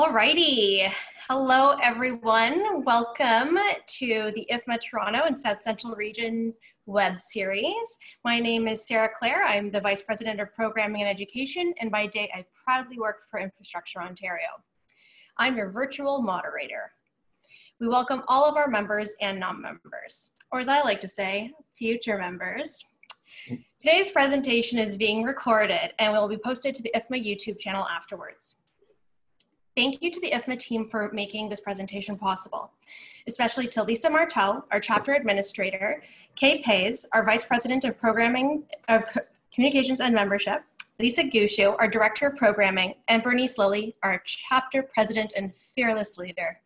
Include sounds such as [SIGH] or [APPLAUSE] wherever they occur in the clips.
Alrighty. Hello, everyone. Welcome to the IFMA Toronto and South Central Regions web series. My name is Sarah Claire. I'm the Vice President of Programming and Education, and by day I proudly work for Infrastructure Ontario. I'm your virtual moderator. We welcome all of our members and non-members, or as I like to say, future members. Today's presentation is being recorded and will be posted to the IFMA YouTube channel afterwards. Thank you to the IFMA team for making this presentation possible, especially to Lisa Martel, our chapter administrator, Kay Pays, our vice president of programming of communications and membership, Lisa Gushu, our director of programming, and Bernice Lilly, our chapter president and fearless leader.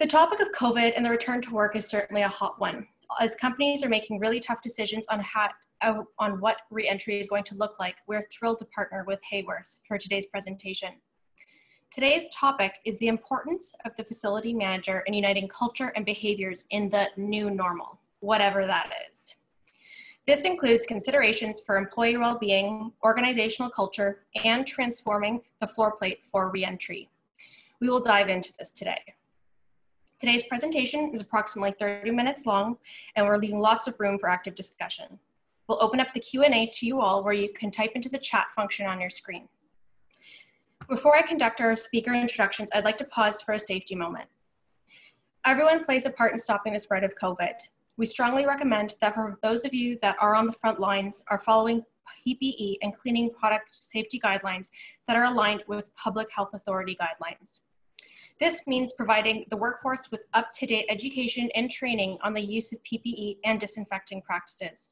The topic of COVID and the return to work is certainly a hot one, as companies are making really tough decisions on how uh, on what reentry is going to look like. We're thrilled to partner with Haworth for today's presentation. Today's topic is the importance of the facility manager in uniting culture and behaviors in the new normal, whatever that is. This includes considerations for employee well-being, organizational culture, and transforming the floor plate for reentry. We will dive into this today. Today's presentation is approximately 30 minutes long, and we're leaving lots of room for active discussion. We'll open up the Q&A to you all where you can type into the chat function on your screen. Before I conduct our speaker introductions, I'd like to pause for a safety moment. Everyone plays a part in stopping the spread of COVID. We strongly recommend that for those of you that are on the front lines are following PPE and cleaning product safety guidelines that are aligned with public health authority guidelines. This means providing the workforce with up-to-date education and training on the use of PPE and disinfecting practices.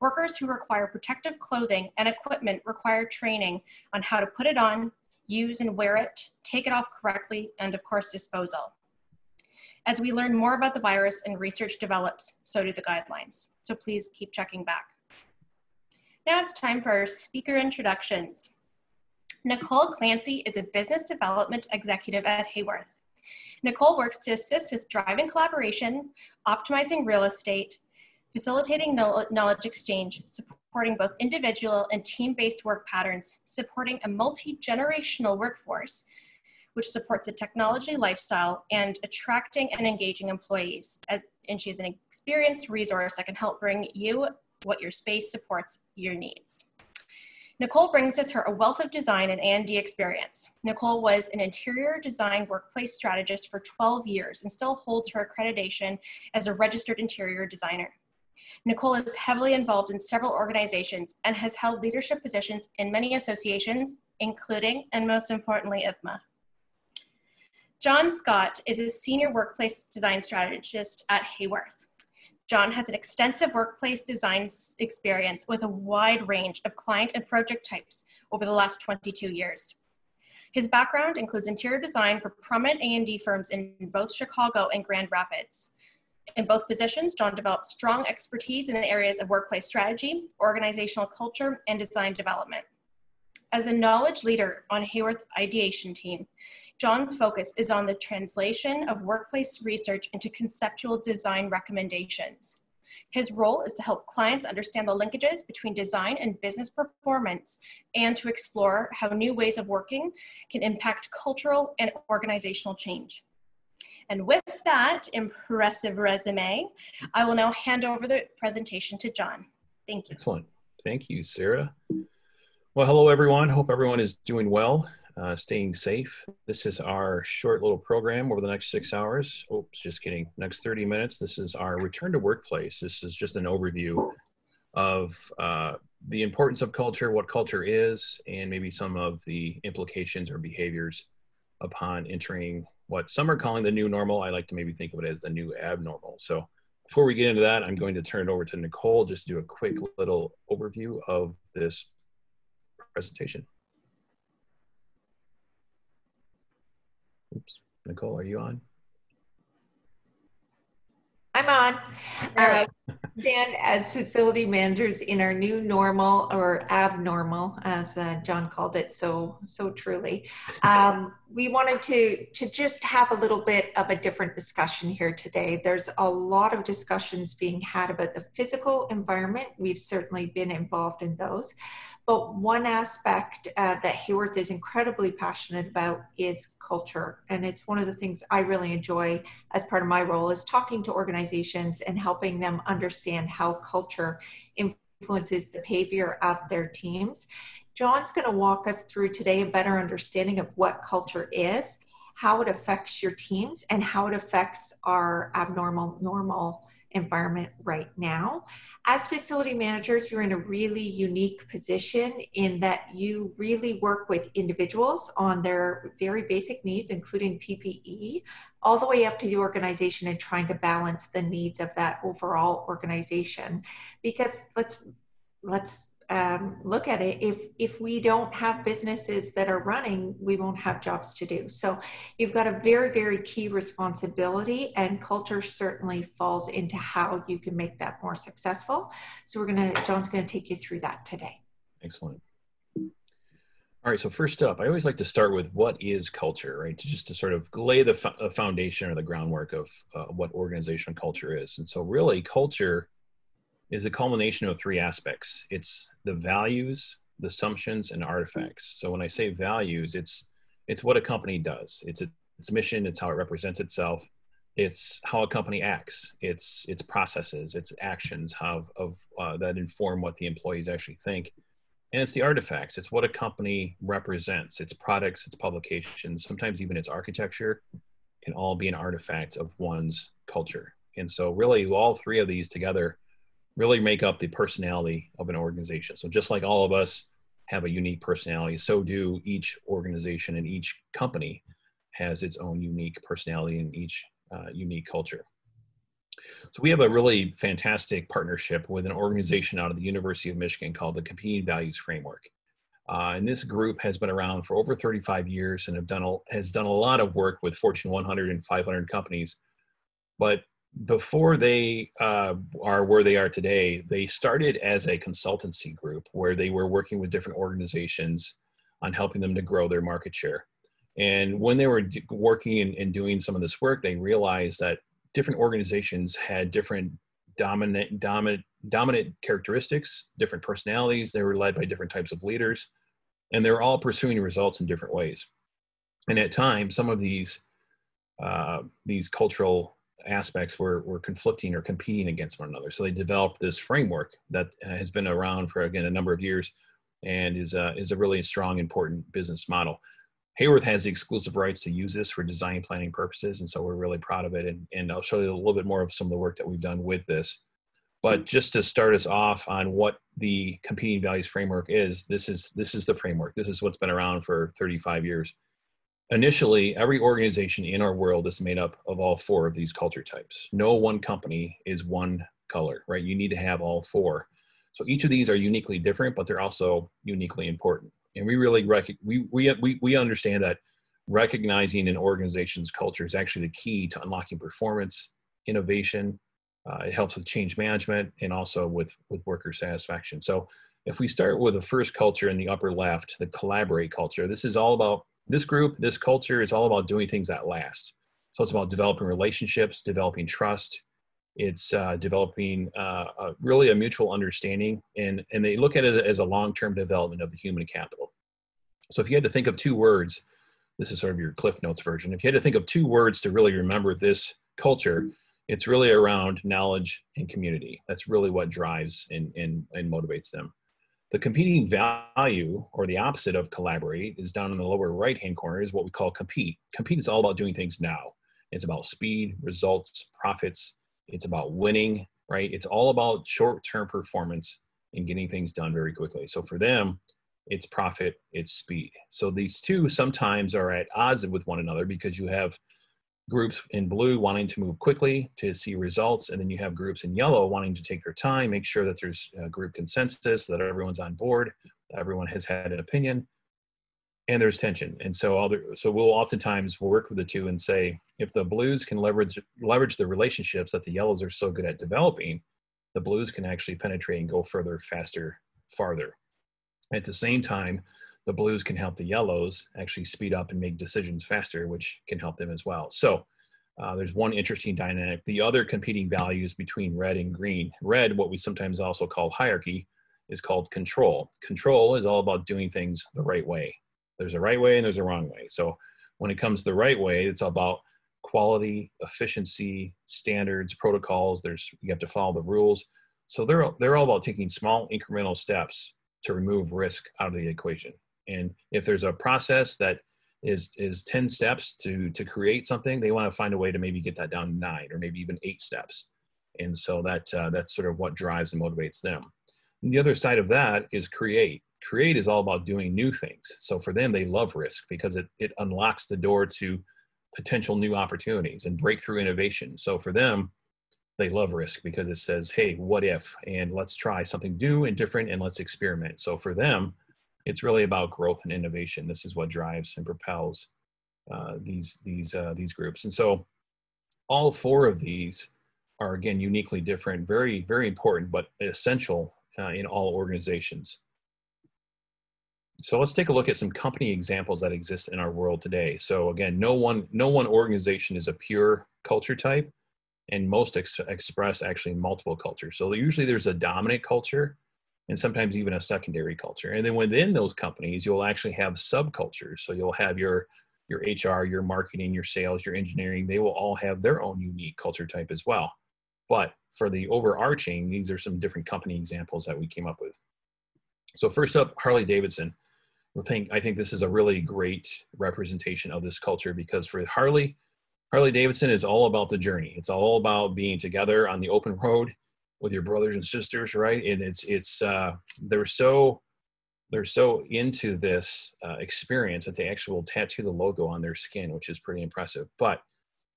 Workers who require protective clothing and equipment require training on how to put it on, use and wear it, take it off correctly, and of course, disposal. As we learn more about the virus and research develops, so do the guidelines. So please keep checking back. Now it's time for our speaker introductions. Nicole Clancy is a business development executive at Haworth. Nicole works to assist with driving collaboration, optimizing real estate, facilitating knowledge exchange, supporting both individual and team-based work patterns, supporting a multi-generational workforce, which supports a technology lifestyle and attracting and engaging employees. And she's an experienced resource that can help bring you what your space supports your needs. Nicole brings with her a wealth of design and A&D experience. Nicole was an interior design workplace strategist for 12 years and still holds her accreditation as a registered interior designer. Nicole is heavily involved in several organizations and has held leadership positions in many associations, including, and most importantly, IFMA. John Scott is a senior workplace design strategist at Haworth. John has an extensive workplace design experience with a wide range of client and project types over the last 22 years. His background includes interior design for prominent A&D firms in both Chicago and Grand Rapids. In both positions, John developed strong expertise in the areas of workplace strategy, organizational culture, and design development. As a knowledge leader on Haworth's ideation team, John's focus is on the translation of workplace research into conceptual design recommendations. His role is to help clients understand the linkages between design and business performance and to explore how new ways of working can impact cultural and organizational change. And with that impressive resume, I will now hand over the presentation to John. Thank you. Excellent. Thank you, Sarah. Well, hello, everyone. Hope everyone is doing well, uh, staying safe. This is our short little program over the next six hours. Oops, just kidding. Next 30 minutes. This is our return to workplace. This is just an overview of uh, the importance of culture, what culture is, and maybe some of the implications or behaviors upon entering what some are calling the new normal. I like to maybe think of it as the new abnormal. So before we get into that, I'm going to turn it over to Nicole just to do a quick little overview of this presentation. Oops, Nicole, are you on? I'm on. All right. Dan, as facility managers in our new normal or abnormal, as uh, John called it so so truly, um, we wanted to to just have a little bit of a different discussion here today. There's a lot of discussions being had about the physical environment. We've certainly been involved in those, but one aspect uh, that Haworth is incredibly passionate about is culture. And it's one of the things I really enjoy as part of my role is talking to organizations and helping them understand how culture influences the behavior of their teams. John's going to walk us through today a better understanding of what culture is, how it affects your teams, and how it affects our abnormal normal environment right now. As facility managers, you're in a really unique position in that you really work with individuals on their very basic needs, including PPE, all the way up to the organization and trying to balance the needs of that overall organization. Because let's let's um, look at it if if we don't have businesses that are running we won't have jobs to do. So you've got a very very key responsibility and culture certainly falls into how you can make that more successful. So we're to john's to take you through that today. Excellent. All right so first up i always like to start with what is culture right? To just to sort of lay the foundation or the groundwork of uh, what organizational culture is. And so really culture is a culmination of three aspects. It's the values, the assumptions, and artifacts. So when I say values, it's it's what a company does. It's its mission. It's how it represents itself. It's how a company acts. It's its processes. Its actions have of uh, that inform what the employees actually think. And it's the artifacts. It's what a company represents. Its products, its publications, sometimes even its architecture, can all be an artifact of one's culture. And so, really, all three of these together really make up the personality of an organization. So just like all of us have a unique personality, so do each organization and each company has its own unique personality and each uh, unique culture. So we have a really fantastic partnership with an organization out of the University of Michigan called the Competing Values Framework. Uh, and this group has been around for over 35 years and have done a, has done a lot of work with Fortune 100 and 500 companies. But before they uh, are where they are today, they started as a consultancy group where they were working with different organizations on helping them to grow their market share. And when they were d- working and, doing some of this work, they realized that different organizations had different dominant, dominant, dominant characteristics, different personalities. They were led by different types of leaders, and they were all pursuing results in different ways. And at times, some of these uh, these cultural aspects were, were conflicting or competing against one another. So they developed this framework that uh, has been around for, again, a number of years and is a, is a really strong, important business model. Haworth has the exclusive rights to use this for design planning purposes, and so we're really proud of it. And, and I'll show you a little bit more of some of the work that we've done with this. But mm-hmm. just to start us off on what the competing values framework is, this is this is the framework. This is what's been around for 35 years initially every organization in our world is made up of all four of these culture types. No one company is one color right? You need to have all four. So each of these are uniquely different but they're also uniquely important. And we really rec- we, we, we, we understand that recognizing an organization's culture is actually the key to unlocking performance innovation uh, it helps with change management and also with with worker satisfaction. So if we start with the first culture in the upper left the collaborate culture this is all about this group, this culture is all about doing things that last. So it's about developing relationships, developing trust. It's uh, developing uh, a, really a mutual understanding, and and they look at it as a long-term development of the human capital. So if you had to think of two words, this is sort of your Cliff Notes version. If you had to think of two words to really remember this culture, it's really around knowledge and community. That's really what drives and and, and motivates them. The competing value, or the opposite of collaborate, is down in the lower right hand corner, is what we call compete. Compete is all about doing things now. It's about speed, results, profits. It's about winning, right? It's all about short term performance and getting things done very quickly. So for them, it's profit, it's speed. So these two sometimes are at odds with one another because you have groups in blue wanting to move quickly to see results, and then you have groups in yellow wanting to take their time, make sure that there's group consensus, that everyone's on board, everyone has had an opinion, and there's tension. And so, other, so we'll oftentimes work with the two and say, if the blues can leverage leverage the relationships that the yellows are so good at developing, the blues can actually penetrate and go further, faster, farther. At the same time, the blues can help the yellows actually speed up and make decisions faster, which can help them as well. So uh, there's one interesting dynamic. The other competing values between red and green. Red, what we sometimes also call hierarchy, is called control. Control is all about doing things the right way. There's a right way and there's a wrong way. So when it comes the right way, it's about quality, efficiency, standards, protocols. There's you have to follow the rules. So they're they're all about taking small incremental steps to remove risk out of the equation. And if there's a process that is is 10 steps to to create something, they want to find a way to maybe get that down nine or maybe even eight steps. And so that uh, that's sort of what drives and motivates them. And the other side of that is create. Create is all about doing new things. So for them, they love risk because it it unlocks the door to potential new opportunities and breakthrough innovation. So for them, they love risk because it says, hey, what if? And let's try something new and different and let's experiment. So for them, it's really about growth and innovation. This is what drives and propels uh, these these uh, these groups. And so all four of these are again uniquely different, very very important, but essential uh, in all organizations. So let's take a look at some company examples that exist in our world today. So again, no one, no one organization is a pure culture type and most ex express actually multiple cultures. So usually there's a dominant culture and sometimes even a secondary culture. And then within those companies, you'll actually have subcultures. So you'll have your, your HR, your marketing, your sales, your engineering, they will all have their own unique culture type as well. But for the overarching, these are some different company examples that we came up with. So first up, Harley Davidson. I think I think this is a really great representation of this culture because for Harley, Harley Davidson is all about the journey. It's all about being together on the open road with your brothers and sisters, right? And it's it's uh, they're so they're so into this uh, experience that they actually will tattoo the logo on their skin, which is pretty impressive. But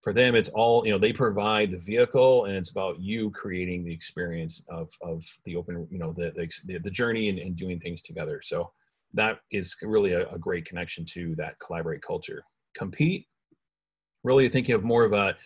for them, it's all you know. They provide the vehicle, and it's about you creating the experience of of the open, you know, the the, the journey and, and doing things together. So that is really a, a great connection to that collaborate culture. Compete, really thinking of more of a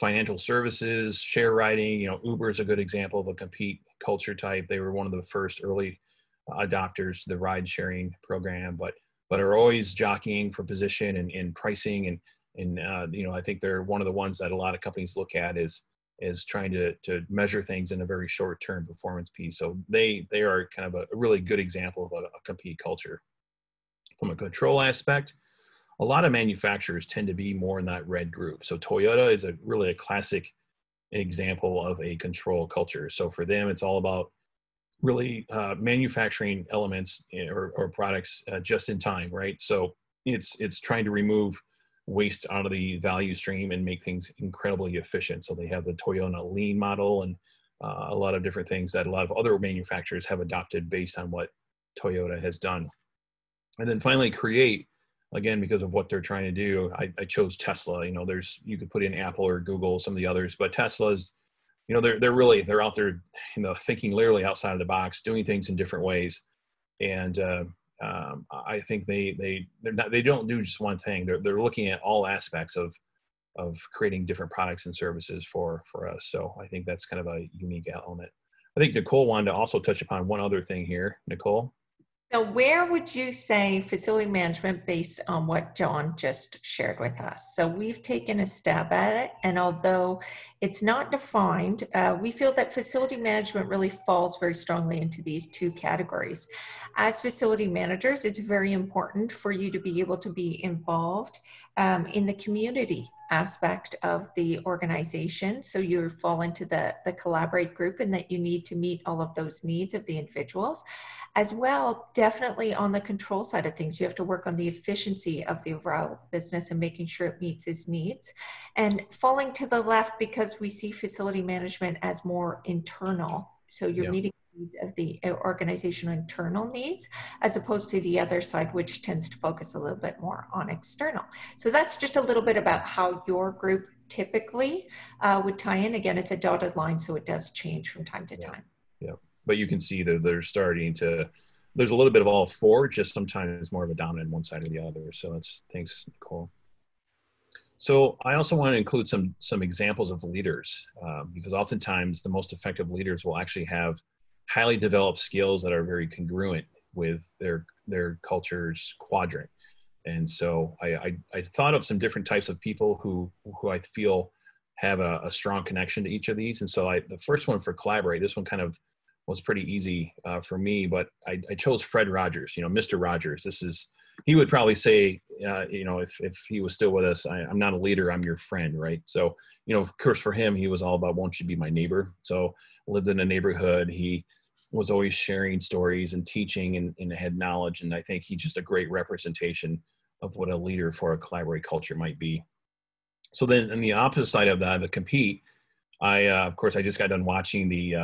financial services, share riding. You know, Uber is a good example of a compete culture type. They were one of the first early adopters to the ride sharing program, but but are always jockeying for position and, and pricing and and uh, you know I think they're one of the ones that a lot of companies look at is is trying to to measure things in a very short term performance piece. So they they are kind of a, a really good example of a, a, compete culture. From a control aspect, a lot of manufacturers tend to be more in that red group. So Toyota is a really a classic example of a control culture. So for them, it's all about really uh, manufacturing elements eh, or, or products uh, just in time, right? So it's it's trying to remove waste out of the value stream and make things incredibly efficient. So they have the Toyota lean model and uh, a lot of different things that a lot of other manufacturers have adopted based on what Toyota has done. And then finally create, again, because of what they're trying to do, I, I chose Tesla. You know, there's, you could put in Apple or Google, some of the others, but Tesla's, you know, they're, they're really, they're out there, you know, thinking literally outside of the box, doing things in different ways. And, uh, um, I think they they they're not, they don't do just one thing. They're they're looking at all aspects of of creating different products and services for for us. So I think that's kind of a unique element. I think Nicole wanted to also touch upon one other thing here. Nicole. So, where would you say facility management based on what John just shared with us? So, we've taken a stab at it, and although it's not defined, uh, we feel that facility management really falls very strongly into these two categories. As facility managers, it's very important for you to be able to be involved um, in the community aspect of the organization. So you fall into the, the collaborate group and that you need to meet all of those needs of the individuals. As well, definitely on the control side of things, you have to work on the efficiency of the overall business and making sure it meets its needs. And falling to the left because we see facility management as more internal. So you're yeah. meeting of the uh, organizational internal needs as opposed to the other side which tends to focus a little bit more on external. So that's just a little bit about how your group typically uh, would tie in. Again it's a dotted line so it does change from time to time. Yeah. But you can see that they're starting to there's a little bit of all four just sometimes more of a dominant one side or the other. So that's thanks nicole So I also want to include some some examples of leaders um, because oftentimes the most effective leaders will actually have highly developed skills that are very congruent with their their culture's quadrant. And so I, I, I thought of some different types of people who who I feel have a, a, strong connection to each of these. And so I the first one for collaborate, this one kind of was pretty easy uh, for me, but I, I chose Fred Rogers. You know, Mr. Rogers. This is he would probably say, uh, you know, if, if he was still with us, I, am not a leader, I'm your friend, right? So, you know, of course, for him, he was all about, won't you be my neighbor? So, lived in a neighborhood. He was always sharing stories and teaching and, and had knowledge. And I think he's just a great representation of what a leader for a collaborative culture might be. So, then on the opposite side of that, the compete, I, uh, of course, I just got done watching the,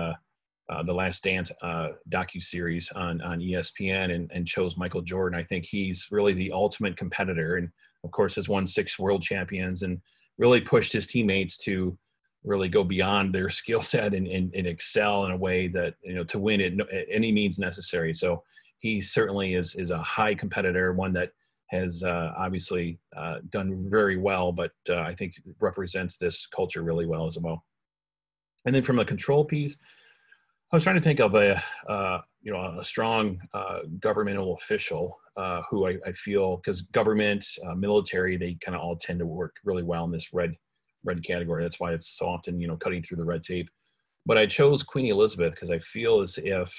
uh, the Last Dance uh, docu series on on ESPN and, and chose Michael Jordan. I think he's really the ultimate competitor, and of course has won six world champions and really pushed his teammates to really go beyond their [LAUGHS] skill set and, and, and, excel in a way that you know to win at, at any means necessary. So he certainly is is a high competitor, one that has uh, obviously uh, done very well, but uh, I think represents this culture really well as well. And then from a control piece, I was trying to think of a, uh, you know, a strong uh, governmental official uh, who I, I feel, because government, uh, military, they kind of all tend to work really well in this red, red category. That's why it's so often, you know, cutting through the red tape. But I chose Queen Elizabeth because I feel as if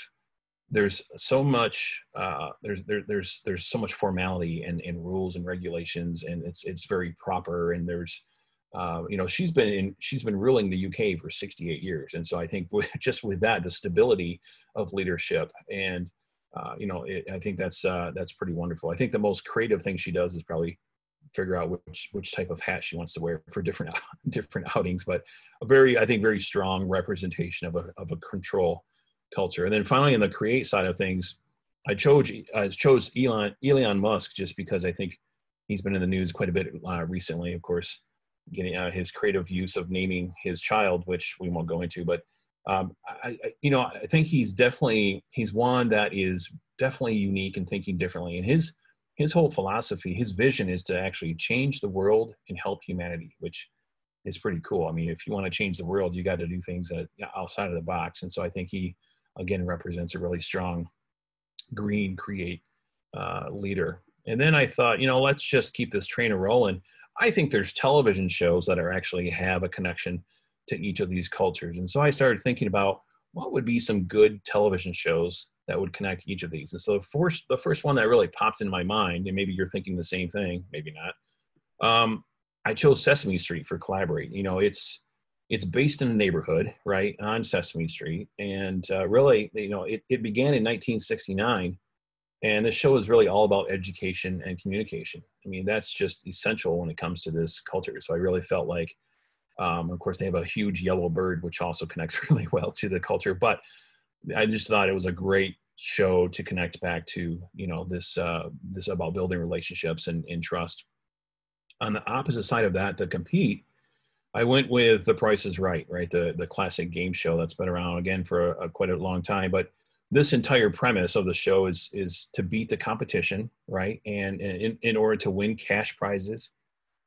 there's so much, uh, there's there, there's there's so much formality and, and rules and regulations, and it's it's very proper, and there's uh, you know she's been in she's been ruling the UK for 68 years. And so I think [LAUGHS] with, just with that the stability of leadership and uh, you know it, I think that's uh, that's pretty wonderful. I think the most creative thing she does is probably figure out which which type of hat she wants to wear for different [LAUGHS] different outings. But a very I think very strong representation of a of a control culture. And then finally in the create side of things I chose I chose Elon Elon Musk just because I think he's been in the news quite a bit uh, recently of course getting uh, his creative use of naming his child, which we won't go into. But um, I, I, you know, I think he's definitely he's one that is definitely unique and thinking differently. And his his whole philosophy, his vision is to actually change the world and help humanity, which is pretty cool. I mean, if you want to change the world, you got to do things that outside of the box. And so I think he again represents a really strong green create uh, leader. And then I thought, you know, let's just keep this train rolling. I think there's television shows that are actually have a connection to each of these cultures. And so I started thinking about what would be some good television shows that would connect each of these. And so the first, the first one that really popped in my mind, and maybe you're thinking the same thing, maybe not. Um, I chose Sesame Street for Collaborate. You know, it's it's based in a neighborhood, right, on Sesame Street, and uh, really, you know, it, it began in 1969 and this show is really all about education and communication. I mean, that's just essential when it comes to this culture. So I really felt like, um, of course, they have a huge yellow bird, which also connects [LAUGHS] really well to the culture. But I just thought it was a great show to connect back to, you know, this uh, this about building relationships and, and trust. On the opposite side of that, to compete, I went with The Price is Right, right, the the classic game show that's been around again for a, a, quite a long time, but this entire premise of the show is is to beat the competition, right? And, in, in order to win cash prizes,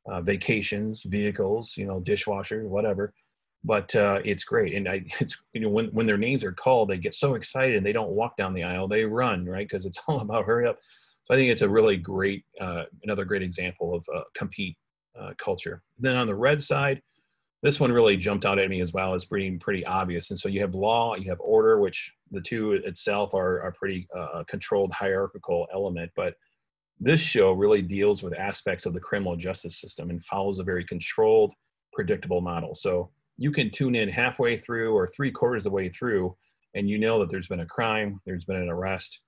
uh, vacations, vehicles, you know, dishwasher, whatever. But uh, it's great, and I, [LAUGHS] it's you know when when their names are called, they get so excited and they don't walk down the aisle, they run, right? Because it's [LAUGHS] all about hurry up. So I think it's a really great, uh, another great example of uh, compete uh, culture. Then on the red side, this one really jumped out at me as well as being pretty obvious. And so you have law, you have order, which the two itself are, are pretty uh, controlled hierarchical element. But this show really deals with aspects of the criminal justice system and follows a very controlled, predictable model. So you can tune in halfway through or three quarters of the way through, and you know that there's been a crime, there's been an arrest,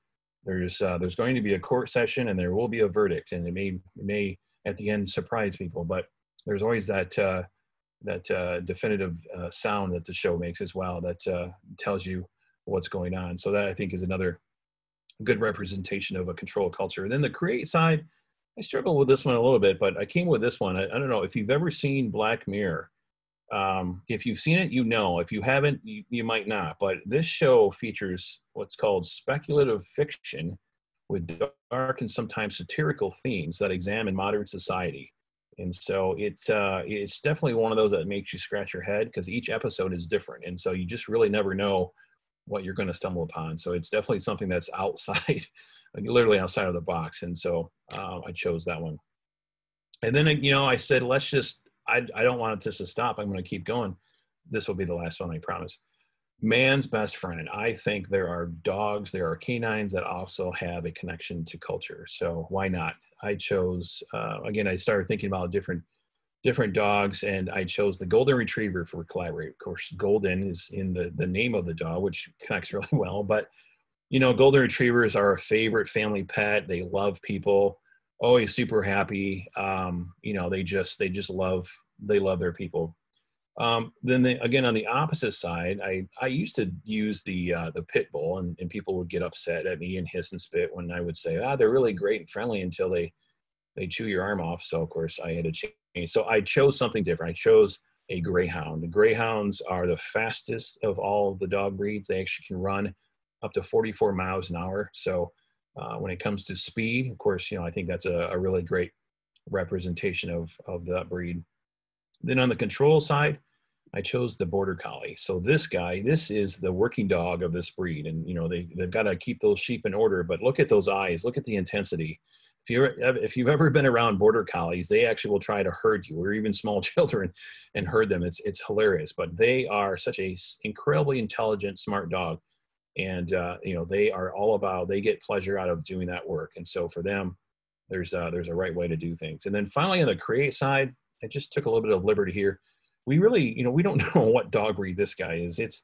there's uh, there's going to be a court session, and there will be a verdict, and it may it may at the end surprise people, but there's always that uh, that uh, definitive uh, sound that the show makes as well that uh, tells you what's going on. So that I think is another good representation of a control culture. And then the create side, I struggle with this one a little bit, but I came with this one. I, I don't know if you've ever seen Black Mirror. Um, if you've seen it, you know. If you haven't, you, you might not. But this show features what's called speculative fiction with dark and sometimes satirical themes that examine modern society And so it's uh, it's definitely one of those that makes you scratch your head because each episode is different, and so you just really never know what you're going to stumble upon. So it's definitely something that's outside, [LAUGHS] like literally outside of the box. And so uh, I chose that one. And then you know I said let's just I I don't want this to stop. I'm going to keep going. This will be the last one, I promise man's best friend. I think there are dogs, there are canines that also have a connection to culture. So why not? I chose uh, again. I started thinking about different different dogs, and I chose the golden retriever for collaborate. Of course, golden is in the the name of the dog, which connects really [LAUGHS] well. But you know, golden retrievers are a favorite family pet. They love people, always super happy. Um, you know, they just they just love they love their people. Um, then the, again on the opposite side, I, I used to use the uh, the pit bull, and, and people would get upset at me and hiss and spit when I would say, ah, they're really great and friendly until they they chew your arm off. So of course I had to change. So I chose something different. I chose a greyhound. The greyhounds are the fastest of all the dog breeds. They actually can run up to 44 miles an hour. So uh, when it comes to speed, of course, you know I think that's a, a really great representation of of that breed. Then on the control side, I chose the border collie. So this guy, this is the working dog of this breed, and you know they they've got to keep those sheep in order. But look at those eyes, look at the intensity. If you're if you've ever been around border collies, they actually will try to herd you, or even small [LAUGHS] children, and herd them. It's it's hilarious. But they are such a incredibly intelligent, smart dog, and uh, you know they are all about they get pleasure out of doing that work. And so for them, there's uh, there's a right way to do things. And then finally on the create side, I just took a little bit of liberty here. We really, you know, we don't [LAUGHS] know what dog breed this guy is. It's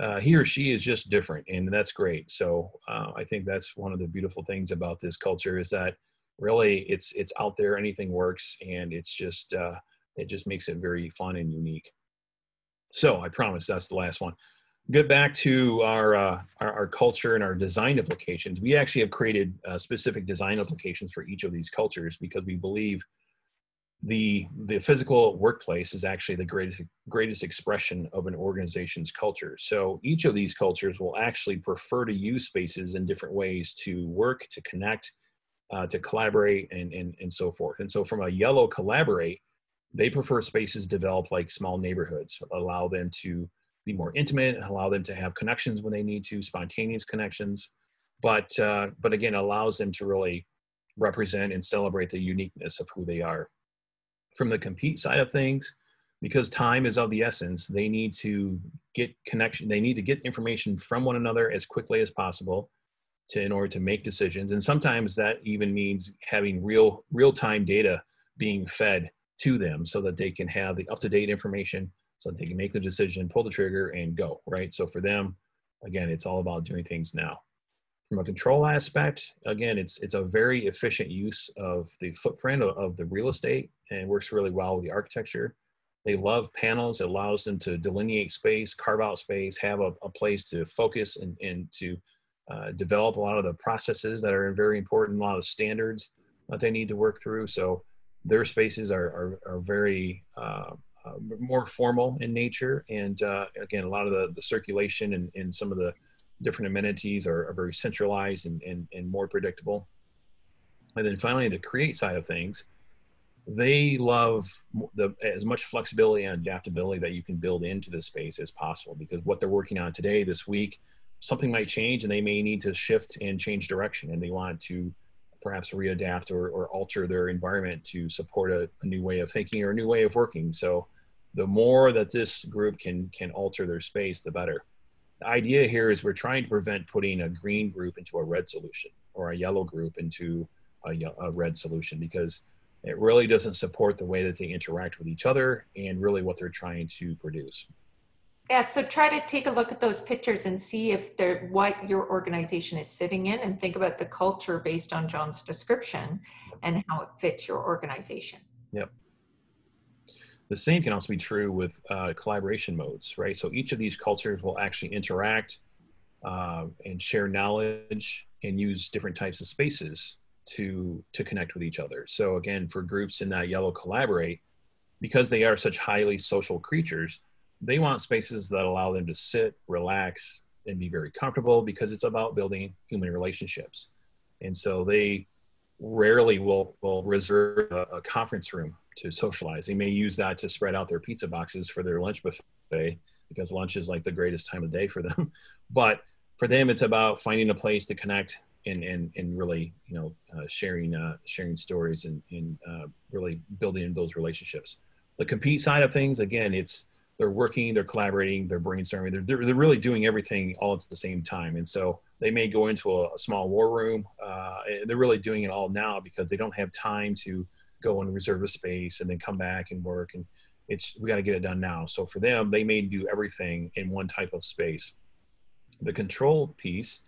uh, he or she is just different, and that's great. So uh, I think that's one of the beautiful things about this culture is that really it's it's out there, anything works, and it's just uh, it just makes it very fun and unique. So I promise that's the last one. Get back to our, uh, our, our culture and our design applications. We actually have created uh, specific design applications for each of these cultures because we believe the the physical workplace is actually the greatest greatest expression of an organization's culture. So each of these cultures will actually prefer to use spaces in different ways to work to connect uh, to collaborate and, and and so forth. And so from a yellow collaborate they prefer spaces developed like small neighborhoods allow them to be more intimate allow them to have connections when they need to spontaneous connections. But uh, but again allows them to really represent and celebrate the uniqueness of who they are from the compete side of things, because time is of the essence, they need to get connection. They need to get information from one another as quickly as possible to, in order to make decisions. And sometimes that even means having real real time data being fed to them so that they can have the up to date information so that they can make the decision, pull the trigger, and go. Right. So for them, again, it's all about doing things now. From a control aspect, again, it's it's a very efficient use of the footprint of, of the real estate and works really well with the architecture. They love panels. It allows them to delineate space, carve out space, have a, a place to focus and, and to uh, develop a lot of the processes that are very important, a lot of standards that they need to work through. So their spaces are, are, are very uh, uh, more formal in nature. And uh, again, a lot of the, the circulation and, and some of the different amenities are, are very centralized and, and, and more predictable. And then finally, the create side of things, they love the as much flexibility and adaptability that you can build into the space as possible because what they're working on today, this week, something might change and they may need to shift and change direction and they want to perhaps readapt or, or alter their environment to support a, a new way of thinking or a new way of working. So the more that this group can can alter their space, the better the idea here is we're trying to prevent putting a green group into a red solution or a yellow group into a, a, red solution because it really doesn't support the way that they interact with each other and really what they're trying to produce. Yeah, so try to take a look at those pictures and see if they're what your organization is sitting in and think about the culture based on John's description and how it fits your organization. Yep. The same can also be true with uh, collaboration modes, right? So each of these cultures will actually interact uh, and share knowledge and use different types of spaces to to connect with each other. So again, for groups in that yellow collaborate, because they are such highly social creatures, they want spaces that allow them to sit, relax, and be very comfortable because it's about building human relationships. And so they rarely will will reserve a, a, conference room to socialize. They may use that to spread out their pizza boxes for their lunch buffet because lunch is like the greatest time of day for them. [LAUGHS] But for them, it's about finding a place to connect and and, and really you know uh, sharing uh, sharing stories and, and uh, really building those relationships. The compete side of things, again, it's they're working, they're collaborating, they're brainstorming, they're, they're, they're really doing everything all at the same time. And so they may go into a, a small war room. Uh, they're really doing it all now because they don't have time to go and reserve a space and then come back and work. And it's, we got to get it done now. So for them, they may do everything in one type of space. The control piece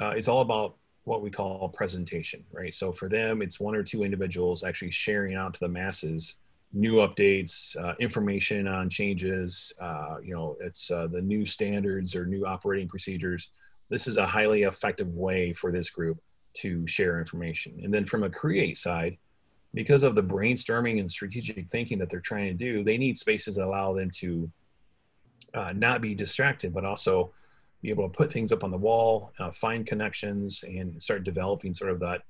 uh, is all about what we call presentation, right? So for them, it's one or two individuals actually sharing out to the masses new updates, uh, information on changes. Uh, you know, it's uh, the new standards or new operating procedures. This is a highly effective way for this group to share information. And then from a create side, because of the brainstorming and strategic thinking that they're trying to do, they need spaces that allow them to uh, not be distracted, but also be able to put things up on the wall, uh, find connections, and start developing sort of that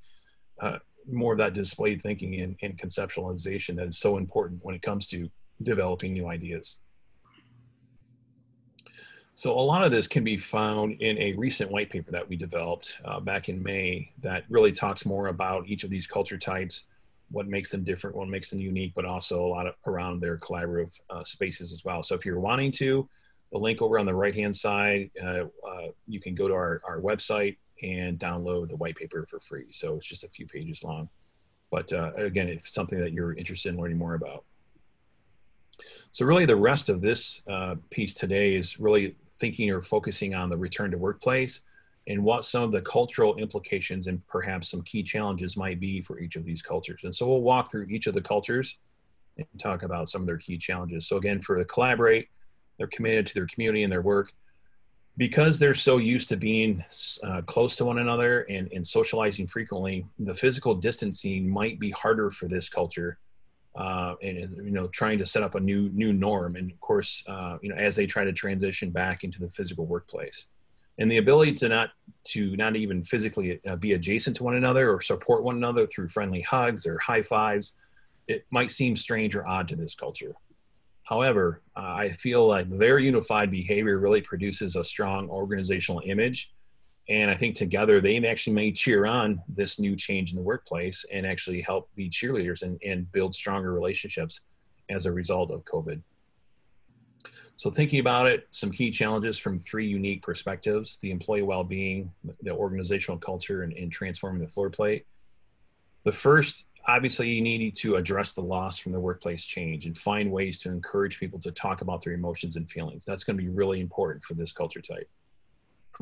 uh, more of that displayed thinking and, and conceptualization that is so important when it comes to developing new ideas. So a lot of this can be found in a recent white paper that we developed uh, back in May that really talks more about each of these culture types, what makes them different, what makes them unique, but also a lot of, around their collaborative uh, spaces as well. So if you're wanting to, the link over on the right-hand side, uh, uh you can go to our, our website, and download the white paper for free. So it's just a few pages long. But uh, again, it's something that you're interested in learning more about. So really the rest of this uh, piece today is really thinking or focusing on the return to workplace and what some of the cultural implications and perhaps some key challenges might be for each of these cultures. And so we'll walk through each of the cultures and talk about some of their key challenges. So again, for the collaborate, they're committed to their community and their work because they're so used to being uh, close to one another and, and socializing frequently, the physical distancing might be harder for this culture. Uh, and you know, trying to set up a new new norm, and of course, uh, you know, as they try to transition back into the physical workplace, and the ability to not to not even physically uh, be adjacent to one another or support one another through friendly hugs or high fives, it might seem strange or odd to this culture. However, uh, I feel like their unified behavior really produces a strong organizational image. And I think together they actually may cheer on this new change in the workplace and actually help be cheerleaders and, and build stronger relationships as a result of COVID. So thinking about it, some key challenges from three unique perspectives, the employee well-being, the organizational culture, and, and transforming the floor plate. The first obviously you need to address the loss from the workplace change and find ways to encourage people to talk about their emotions and feelings. That's going to be really important for this culture type.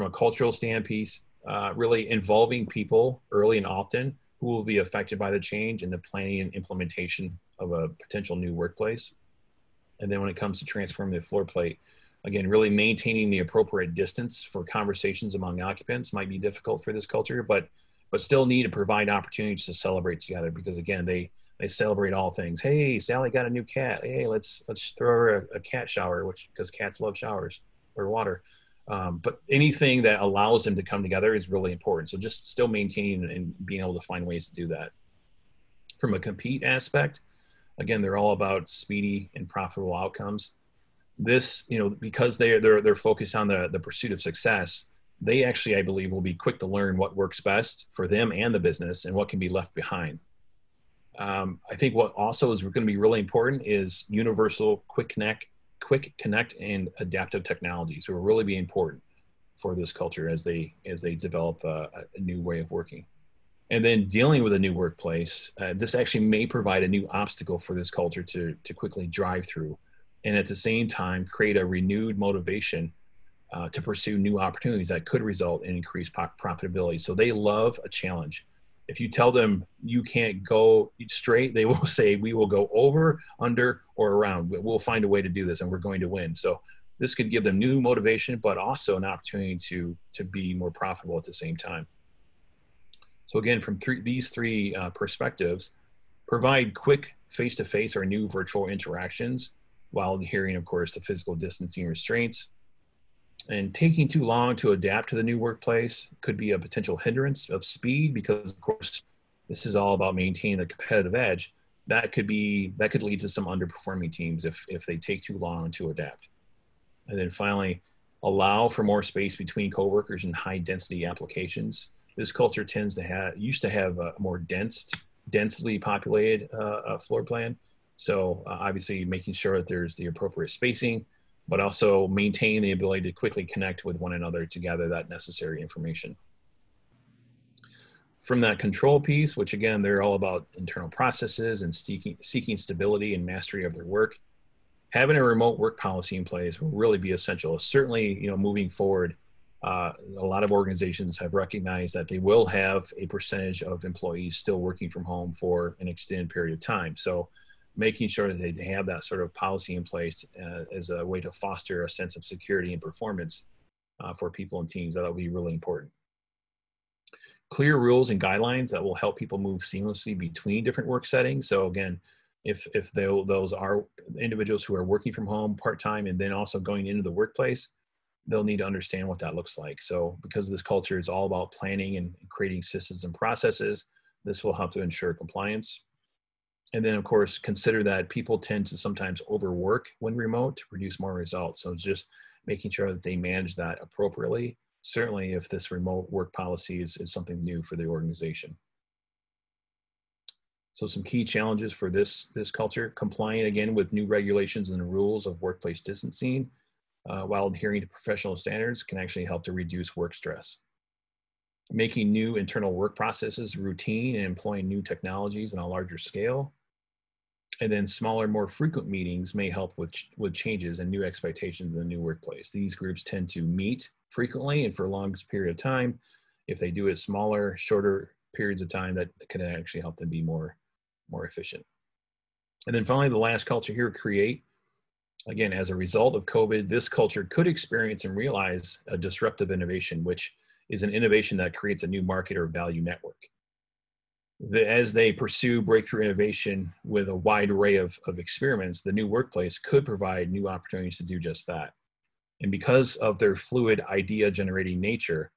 From a cultural standpiece, uh, really involving people early and often who will be affected by the change in the planning and implementation of a potential new workplace. And then when it comes to transforming the floor plate, again, really maintaining the appropriate distance for conversations among occupants might be difficult for this culture, but but still need to provide opportunities to celebrate together because again they they celebrate all things. Hey sally got a new cat. Hey let's let's throw her a, a cat shower which because cats love showers or water um, but anything that allows them to come together is really important. So just still maintaining and being able to find ways to do that. From a compete aspect again they're all about speedy and profitable outcomes. This you know because they're they're, they're focused on the the pursuit of success they actually, I believe, will be quick to learn what works best for them and the business and what can be left behind. Um, I think what also is going to be really important is universal quick connect, quick connect, and adaptive technologies will really be important for this culture as they as they develop a, a new way of working. And then dealing with a new workplace, uh, this actually may provide a new obstacle for this culture to to quickly drive through, and at the same time create a renewed motivation uh, to pursue new opportunities that could result in increased profitability. So they love a challenge. If you tell them you can't go straight, they [LAUGHS] will say, We will go over, under, or around. We'll find a way to do this and we're going to win. So this could give them new motivation, but also an opportunity to, to be more profitable at the same time. So, again, from these three uh, perspectives, provide quick face to face or new virtual interactions while adhering, of course, to physical distancing restraints and taking too long to adapt to the new workplace could be a potential hindrance of speed because of course this is all about maintaining the competitive edge. That could be that could lead to some underperforming teams if if they take too long to adapt. And then finally, allow for more space between coworkers in high density applications. This culture tends to have used to have a more dense, densely populated uh, floor plan. So uh, obviously making sure that there's the appropriate spacing, but also maintain the ability to quickly connect with one another to gather that necessary information. From that control piece, which again, they're all about internal processes and seeking, seeking stability and mastery of their work, having a remote work policy in place will really be essential. Certainly, you know, moving forward, uh, a lot of organizations have recognized that they will have a percentage of employees still working from home for an extended period of time. So, making sure that they have that sort of policy in place uh, as a way to foster a sense of security and performance uh, for people and teams that'll be really important. Clear rules and guidelines that will help people move seamlessly between different work settings. So again, if if those are individuals who are working from home part-time and then also going into the workplace they'll need to understand what that looks like so because this culture is all about planning and creating systems and processes this will help to ensure compliance and then of course consider that people tend to sometimes overwork when remote to produce more results so just making sure that they manage that appropriately certainly if this remote work policy is, is something new for the organization so some key challenges for this, this culture, complying again with new regulations and rules of workplace distancing uh, while adhering to professional standards can actually help to reduce work stress. Making new internal work processes routine and employing new technologies on a larger scale. And then smaller, more frequent meetings may help with, with changes and new expectations in the new workplace. These groups tend to meet frequently and for a long period of time. If they do it smaller, shorter periods of time, that can actually help them be more more efficient. And then finally, the last culture here, create. Again, as a result of COVID, this culture could experience and realize a disruptive innovation, which is an innovation that creates a new market or value network. The, as they pursue breakthrough innovation with a wide array of, of experiments, the new workplace could provide new opportunities to do just that. And because of their fluid idea generating nature,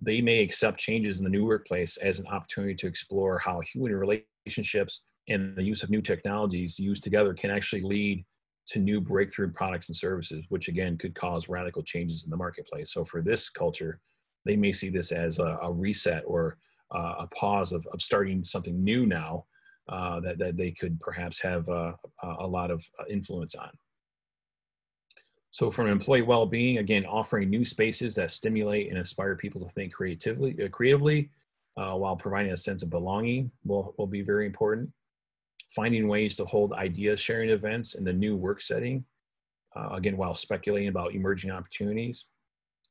they may accept changes in the new workplace as an opportunity to explore how human relationships and the use of new technologies used together can actually lead to new breakthrough products and services, which again could cause radical changes in the marketplace. So for this culture, they may see this as a, a reset or a pause of, of starting something new now uh, that, that they could perhaps have uh, a lot of uh, influence on. So from employee well-being, again, offering new spaces that stimulate and inspire people to think creatively, uh, creatively uh, while providing a sense of belonging will, will be very important. Finding ways to hold idea sharing events in the new work setting, uh, again, while speculating about emerging opportunities.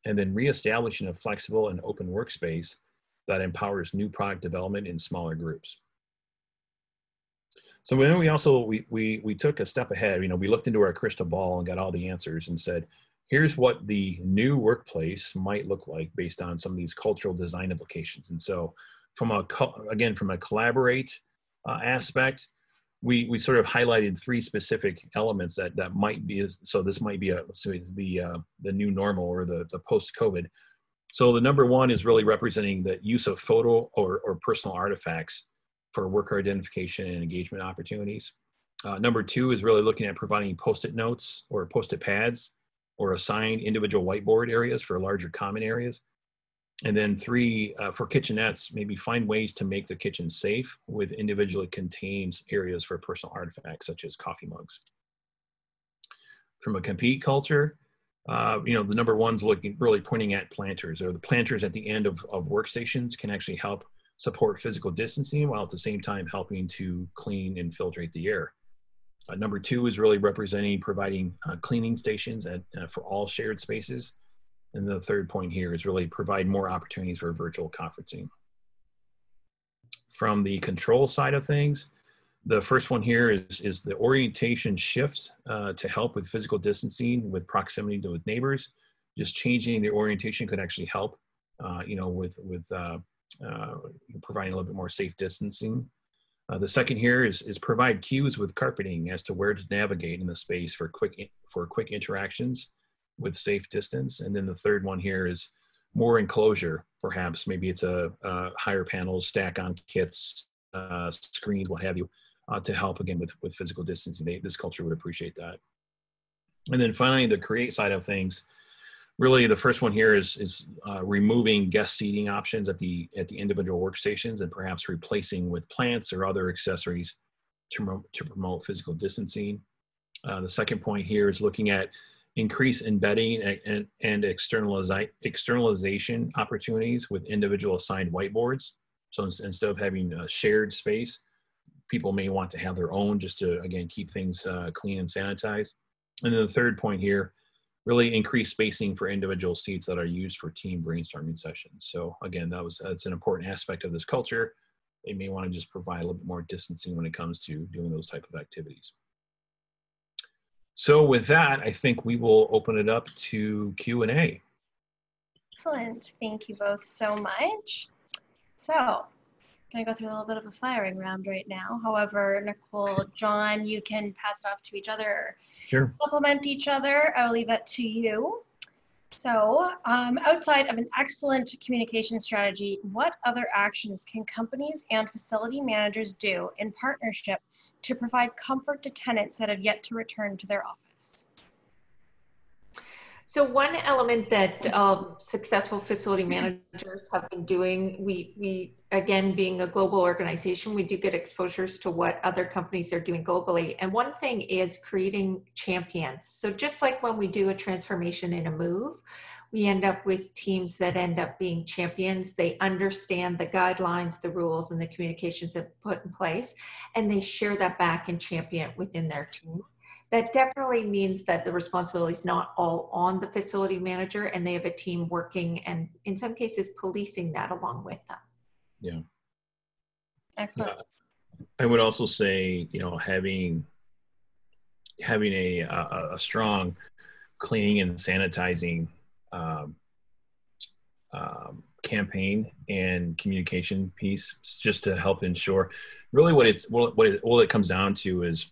And then reestablishing a flexible and open workspace that empowers new product development in smaller groups. So then we also we we we took a step ahead. You know, we looked into our crystal ball and got all the answers and said, here's what the new workplace might look like based on some of these cultural design implications. And so, from a again from a collaborate uh, aspect, we we sort of highlighted three specific elements that that might be. So this might be a so it's the uh, the new normal or the the post COVID. So the number one is really representing the use of photo or or personal artifacts for worker identification and engagement opportunities. Uh, number two is really looking at providing post-it notes or post-it pads or assigned individual whiteboard areas for larger common areas. And then three, uh, for kitchenettes, maybe find ways to make the kitchen safe with individually contained areas for personal artifacts such as coffee mugs. From a compete culture, uh, you know, the number one's looking really pointing at planters or the planters at the end of, of workstations can actually help support physical distancing while at the same time helping to clean and filtrate the air. Uh, number two is really representing providing uh, cleaning stations at, uh, for all shared spaces. And the third point here is really provide more opportunities for virtual conferencing. From the control side of things, the first one here is, is the orientation shift uh, to help with physical distancing with proximity to with neighbors. Just changing the orientation could actually help, uh, you know, with, with uh, uh, providing a little bit more safe distancing. Uh, the second here is, is provide cues with carpeting as to where to navigate in the space for quick, for quick interactions with safe distance. And then the third one here is more enclosure, perhaps. Maybe it's a, higher panels, stack on kits, uh, screens, what have you, uh, to help again with with physical distancing. They, this culture would appreciate that. And then finally, the create side of things. Really, the first one here is is uh, removing guest seating options at the at the individual workstations and perhaps replacing with plants or other accessories to, to promote physical distancing. Uh, the second point here is looking at increase embedding and, and, and externalization opportunities with individual assigned whiteboards. So instead of having a shared space, people may want to have their own just to, again, keep things uh, clean and sanitized. And then the third point here, really increase spacing for individual seats that are used for team brainstorming sessions. So again, that was that's an important aspect of this culture. They may want to just provide a little bit more distancing when it comes to doing those type of activities. So with that, I think we will open it up to Q&A. Excellent. Thank you both so much. So going to go through a little bit of a firing round right now. However, Nicole, John, you can pass it off to each other. Sure. Complement each other. I will leave that to you. So, um, outside of an excellent communication strategy, what other actions can companies and facility managers do in partnership to provide comfort to tenants that have yet to return to their office? So one element that um, successful facility managers have been doing, we we again being a global organization, we do get exposures to what other companies are doing globally. And one thing is creating champions. So just like when we do a transformation in a move, we end up with teams that end up being champions. They understand the guidelines, the rules, and the communications that put in place, and they share that back and champion within their team that definitely means that the responsibility is not all on the facility manager and they have a team working and in some cases policing that along with them. Yeah. Excellent. Uh, i would also say you know having having a a, a strong cleaning and sanitizing um, um, campaign and communication piece just to help ensure really what it's what, what it, all it comes down to is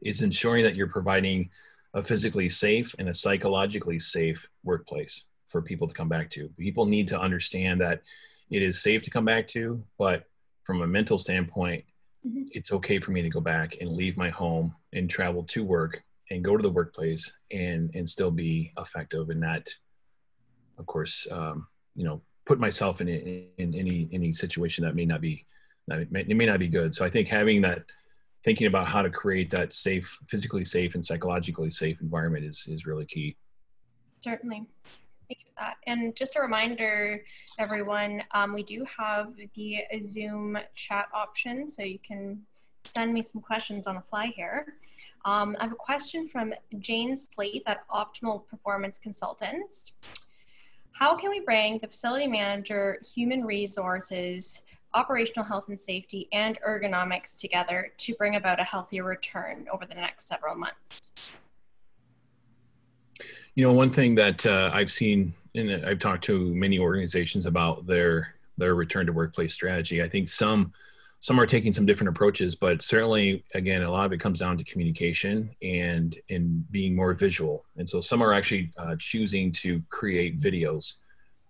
is ensuring that you're providing a physically safe and a psychologically safe workplace for people to come back to. People need to understand that it is safe to come back to, but from a mental standpoint, mm-hmm. it's okay for me to go back and leave my home and travel to work and go to the workplace and and still be effective and not, of course, um, you know, put myself in, in, in any any situation that may not be that may, it may not be good. So I think having that thinking about how to create that safe, physically safe and psychologically safe environment is, is really key. Certainly. Thank you for that. And just a reminder, everyone, um, we do have the Zoom chat option, so you can send me some questions on the fly here. Um, I have a question from Jane Slate at Optimal Performance Consultants. How can we bring the facility manager, human resources, operational health and safety, and ergonomics together to bring about a healthier return over the next several months? You know, one thing that uh, I've seen, and I've talked to many organizations about their their return to workplace strategy. I think some some are taking some different approaches, but certainly, again, a lot of it comes down to communication and and being more visual. And so, some are actually uh, choosing to create videos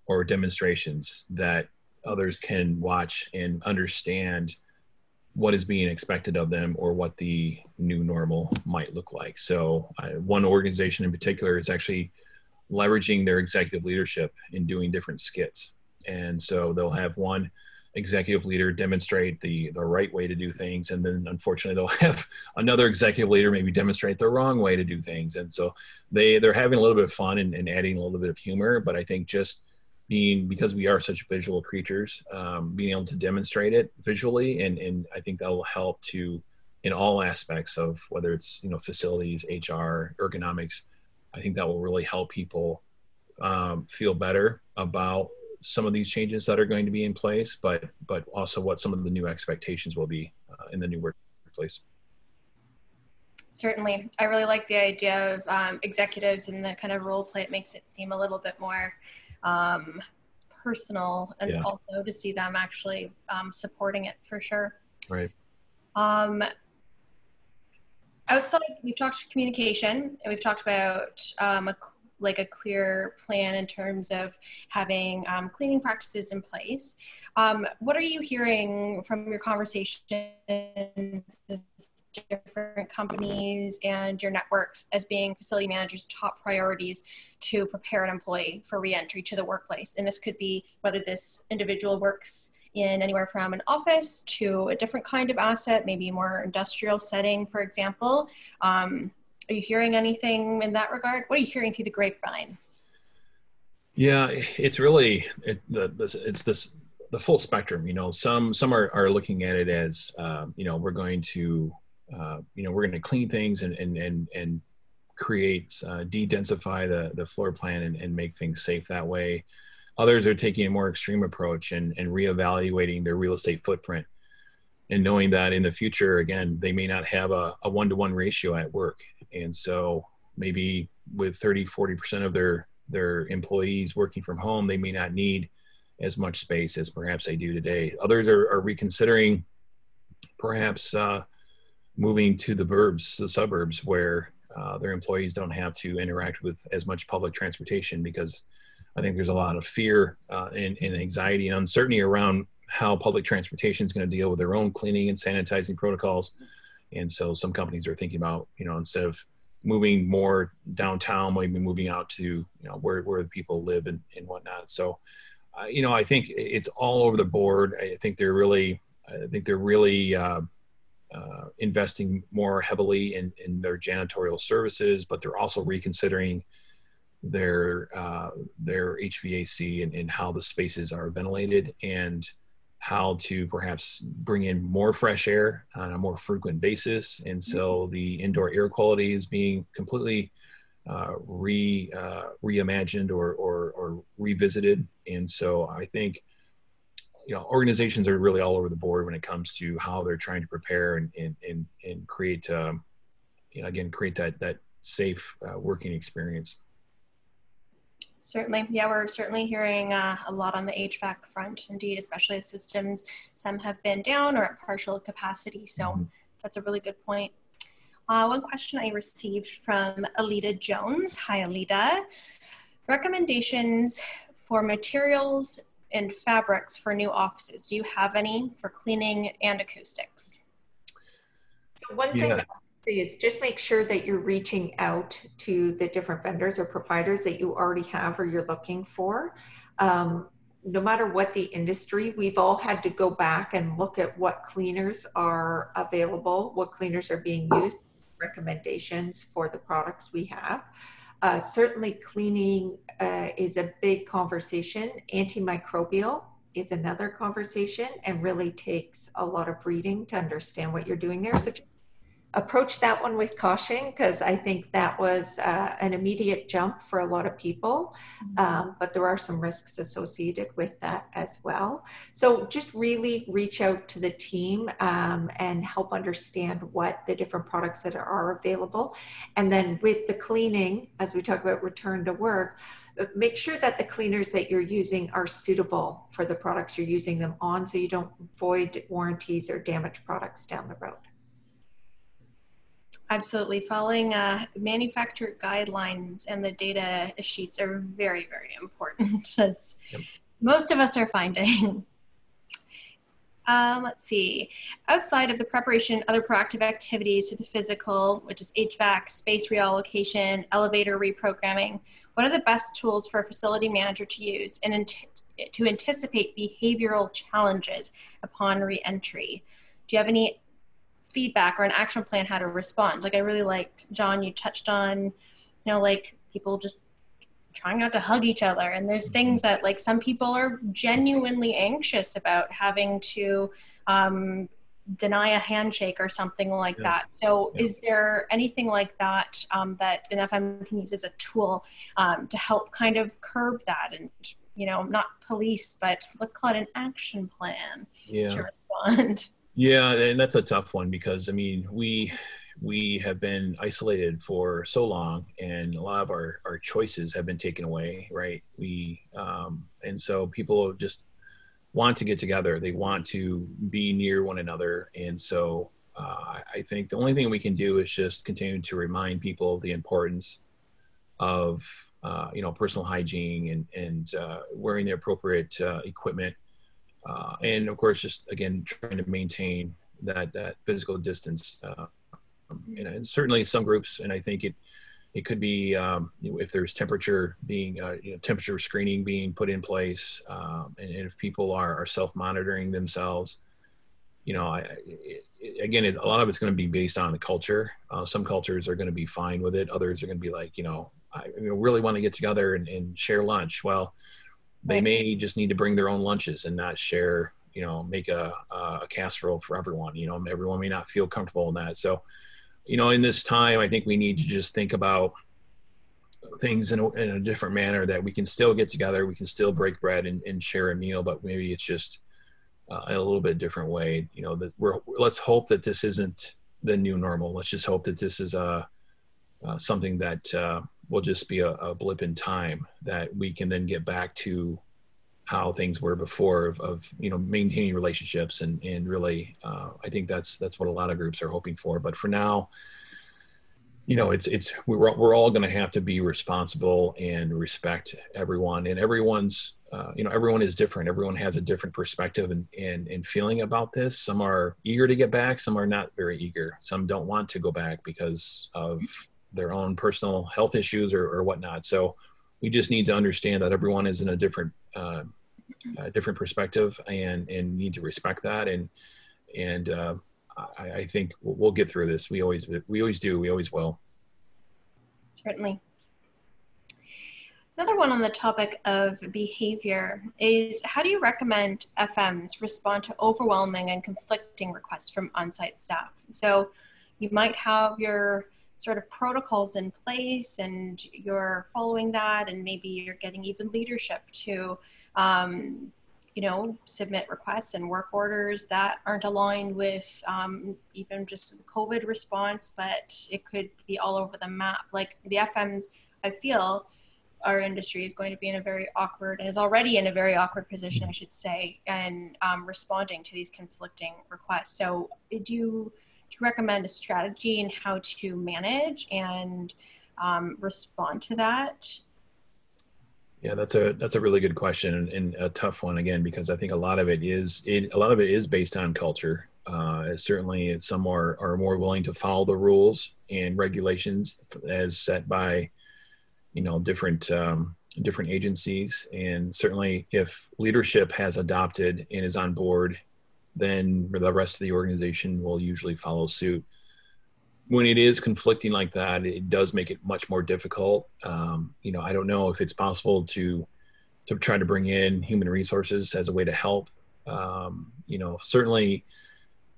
or demonstrations that others can watch and understand what is being expected of them or what the new normal might look like. So, uh, one organization in particular is actually leveraging their executive leadership in doing different skits. And so they'll have one executive leader demonstrate the the right way to do things and then unfortunately they'll [LAUGHS] have another executive leader maybe demonstrate the wrong way to do things and so they they're having a little bit of fun and, and adding a little bit of humor but i think just being because we are such visual creatures, um, being able to demonstrate it visually, and and I think that will help to in all aspects of whether it's you know facilities, HR, ergonomics. I think that will really help people um, feel better about some of these changes that are going to be in place, but but also what some of the new expectations will be uh, in the new workplace. Certainly, I really like the idea of um, executives and the kind of role play. It makes it seem a little bit more um, personal and yeah. also to see them actually um, supporting it for sure. Right. Um, outside, we've talked communication and we've talked about um, a like a clear plan in terms of having um, cleaning practices in place. Um, what are you hearing from your conversations different companies and your networks as being facility managers' top priorities to prepare an employee for reentry to the workplace? And this could be whether this individual works in anywhere from an office to a different kind of asset, maybe more industrial setting, for example. Um, are you hearing anything in that regard? What are you hearing through the grapevine? Yeah, it's really it, the, this, it's this the full spectrum. You know, some some are, are looking at it as uh, you know we're going to uh, you know we're going to clean things and and and and create uh, de-densify the the floor plan and, and make things safe that way. Others are taking a more extreme approach and and reevaluating their real estate footprint and knowing that in the future again they may not have a, a one-to-one ratio at work and so maybe with 30 40% of their their employees working from home they may not need as much space as perhaps they do today others are, are reconsidering perhaps uh, moving to the burbs the suburbs where uh, their employees don't have to interact with as much public transportation because i think there's a lot of fear uh, and, and anxiety and uncertainty around how public transportation is going to deal with their own cleaning and sanitizing protocols. And so some companies are thinking about, you know, instead of moving more downtown, maybe moving out to, you know, where, where the people live and, and whatnot. So, uh, you know, I think it's all over the board. I think they're really, I think they're really uh, investing more heavily in, in their janitorial services, but they're also reconsidering their uh, their HVAC and, and how the spaces are ventilated and how to perhaps bring in more fresh air on a more frequent basis. And so mm-hmm. the indoor air quality is being completely uh, re uh, reimagined or, or, or revisited. And so I think you know organizations are really all over the board when it comes to how they're trying to prepare and and and, and create um, you know again create that that safe uh, working experience. Certainly. Yeah, we're certainly hearing uh, a lot on the HVAC front, indeed, especially as systems. Some have been down or at partial capacity. So mm-hmm. that's a really good point. Uh, one question I received from Alita Jones. Hi, Alita. Recommendations for materials and fabrics for new offices. Do you have any for cleaning and acoustics? So one thing yeah is just make sure that you're reaching out to the different vendors or providers that you already have or you're looking for. Um, no matter what the industry, we've all had to go back and look at what cleaners are available, what cleaners are being used, recommendations for the products we have. Uh, certainly, cleaning uh, is a big conversation. Antimicrobial is another conversation and really takes a lot of reading to understand what you're doing there. So approach that one with caution because I think that was uh, an immediate jump for a lot of people. Mm-hmm. Um, but there are some risks associated with that as well. So just really reach out to the team um, and help understand what the different products that are available. And then with the cleaning, as we talk about return to work, uh, make sure that the cleaners that you're using are suitable for the products you're using them on so you don't void warranties or damage products down the road. Absolutely. Following uh, manufacturer guidelines and the data sheets are very, very important, [LAUGHS] as yep. most of us are finding. Um, let's see. Outside of the preparation, other proactive activities to the physical, which is HVAC, space reallocation, elevator reprogramming, what are the best tools for a facility manager to use and to anticipate behavioral challenges upon reentry? Do you have any feedback or an action plan how to respond. Like I really liked John, you touched on, you know, like people just trying not to hug each other. And there's mm-hmm. things that like some people are genuinely anxious about having to um, deny a handshake or something like yeah. that. So yeah. is there anything like that um, that an fm can use as a tool um, to help kind of curb that and you know, not police, but let's call it an action plan yeah. to respond. Yeah, and that's a tough one because I mean we we have been isolated for so long, and a lot of our our choices have been taken away, right? We um, and so people just want to get together. They want to be near one another, and so uh, I think the only thing we can do is just continue to remind people of the importance of uh, you know, personal hygiene and, and uh, wearing the appropriate uh, equipment. Uh, and of course, just again, trying to maintain that, that physical distance. Uh, and, certainly some groups, and I think it, it could be um, if there's temperature being, uh, you know, temperature screening being put in place, um, and, and, if people are, are self-monitoring themselves, you know, I, it, again, it, a lot of it's going to be based on the culture. Uh, some cultures are going to be fine with it. Others are going to be like, you know, I you know, really want to get together and, and share lunch. Well, they right. may just need to bring their own lunches and not share, you know, make a, a casserole for everyone. You know, everyone may not feel comfortable in that. So, you know, in this time, I think we need to just think about things in a, in a different manner that we can still get together, we can still break bread and, and share a meal, but maybe it's just uh, in a little bit different way. You know, that we're let's hope that this isn't the new normal. Let's just hope that this is a uh, something that uh, will just be a, a, blip in time that we can then get back to how things were before of, of you know maintaining relationships and and really uh, I think that's that's what a lot of groups are hoping for. But for now, you know, it's it's we're we're all going to have to be responsible and respect everyone and everyone's uh, you know everyone is different. Everyone has a different perspective and, and and feeling about this. Some are eager to get back. Some are not very eager. Some don't want to go back because of their own personal health issues or, or whatnot. So we just need to understand that everyone is in a different uh, a different perspective and and need to respect that and and uh, I, I, think we'll get through this. We always we always do. We always will. Certainly. Another one on the topic of behavior is how do you recommend FMs respond to overwhelming and conflicting requests from on-site staff? So you might have your sort of protocols in place and you're following that and maybe you're getting even leadership to um, you know submit requests and work orders that aren't aligned with um, even just the covid response but it could be all over the map. Like the fms i feel our industry is going to be in a very awkward and is already in a very awkward position i should say and um, responding to these conflicting requests. So do you to recommend a strategy and how to manage and um, respond to that? Yeah, that's a that's a really good question and, and, a tough one again because I think a lot of it is it, a lot of it is based on culture. Uh, certainly, some are are more willing to follow the rules and regulations as set by you know different um, different agencies, and certainly if leadership has adopted and is on board then the rest of the organization will usually follow suit. When it is conflicting like that, it does make it much more difficult. Um, you know, I don't know if it's possible to to try to bring in human resources as a way to help. Um, you know, certainly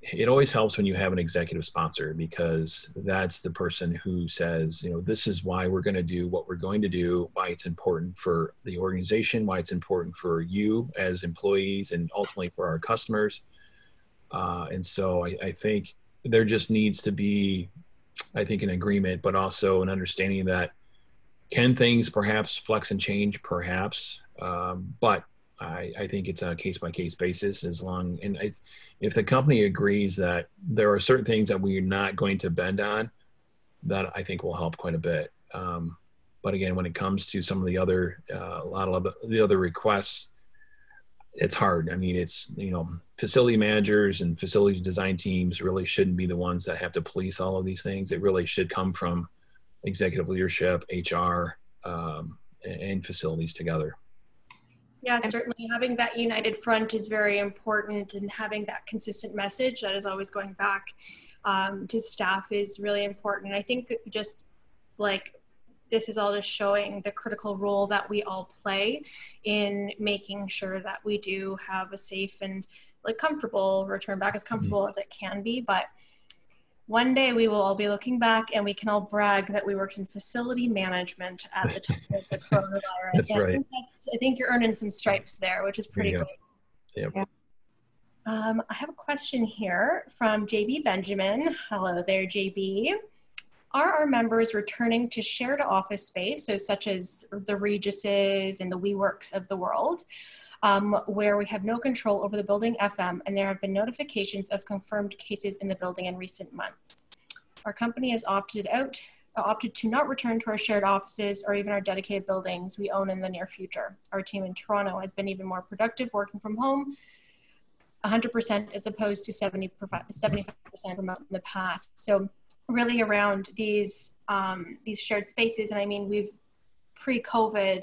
it always helps when you have an executive sponsor because that's the person who says, you know, this is why we're going to do what we're going to do, why it's important for the organization, why it's important for you as employees, and ultimately for our customers. Uh, and so I, I, think there just needs to be, I think, an agreement, but also an understanding that can things perhaps flex and change, perhaps, um, but I, I, think it's a case by case basis as long and I, if the company agrees that there are certain things that we're not going to bend on, that I think will help quite a bit. Um, but again, when it comes to some of the other, uh, a lot of the, the other requests, it's hard. I mean, it's you know, facility managers and facilities design teams really shouldn't be the ones that have to police all of these things. It really should come from executive leadership, HR, um, and facilities together. Yeah, certainly having that united front is very important, and having that consistent message that is always going back um, to staff is really important. I think just like this is all just showing the critical role that we all play in making sure that we do have a safe and like comfortable return back as comfortable mm-hmm. as it can be but one day we will all be looking back and we can all brag that we worked in facility management at the time of the [LAUGHS] coronavirus. that's right. I think, that's, I think, you're earning some stripes there, which is pretty great. Yep. Yeah. Um, I have a question here from JB Benjamin. Hello there, JB. Are our members returning to shared office space, so such as the Reguses and the WeWorks of the world, um, where we have no control over the building FM and there have been notifications of confirmed cases in the building in recent months? Our company has opted out opted to not return to our shared offices or even our dedicated buildings we own in the near future. Our team in Toronto has been even more productive working from home, 100% as opposed to 70, 75% remote in the past. So really around these um, these shared spaces, and I mean we've pre-COVID,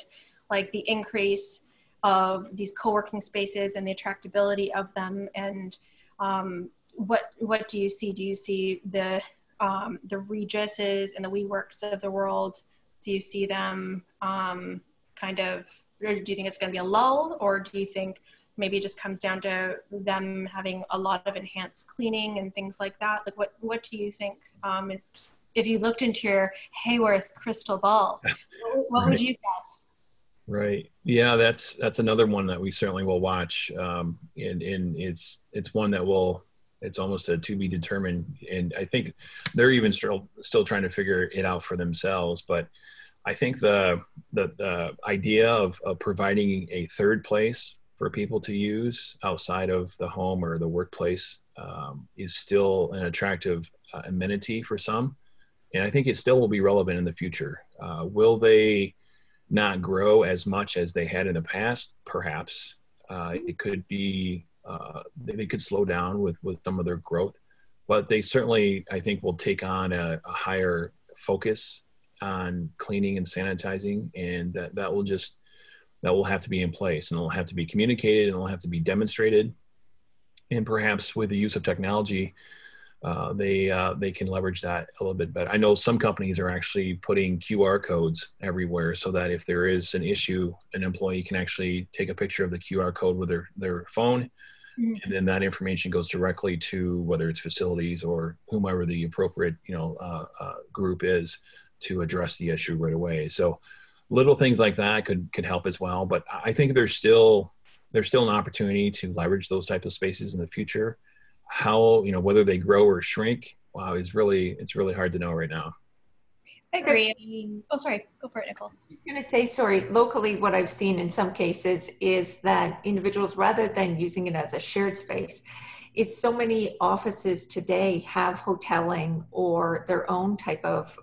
like the increase of these co-working spaces and the attractability of them. And um, what what do you see? Do you see the um, the Reguses and the WeWorks of the world, do you see them um, kind of, or do you think it's going to be a lull, or do you think maybe it just comes down to them having a lot of enhanced cleaning and things like that? Like, what what do you think um, is if you looked into your Haworth crystal ball, [LAUGHS] what right. would you guess? Right. Yeah, that's that's another one that we certainly will watch, um, and and it's it's one that will it's almost a to be determined and i think they're even still still trying to figure it out for themselves but i think the the, the idea of, of providing a third place for people to use outside of the home or the workplace um, is still an attractive uh, amenity for some. And i think it still will be relevant in the future. Uh, will they not grow as much as they had in the past? Perhaps. Uh, it could be uh, they, could slow down with with some of their growth, but they certainly I think will take on a, a higher focus on cleaning and sanitizing, and that that will just that will have to be in place and it'll have to be communicated and it'll have to be demonstrated and perhaps with the use of technology uh, they uh, they can leverage that a little bit better. I know some companies are actually putting QR codes everywhere so that if there is an issue, an employee can actually take a picture of the QR code with their their phone, mm-hmm. and then that information goes directly to whether it's facilities or whomever the appropriate you know uh, uh, group is to address the issue right away. So little things like that could could help as well. But I think there's still there's still an opportunity to leverage those types of spaces in the future. How you know whether they grow or shrink, wow, is really it's really hard to know right now. I agree. Oh, sorry. Go for it, Nicole. I'm going to say, sorry, locally, what I've seen in some cases is that individuals, rather than using it as a shared space, is so many offices today have hoteling or their own type of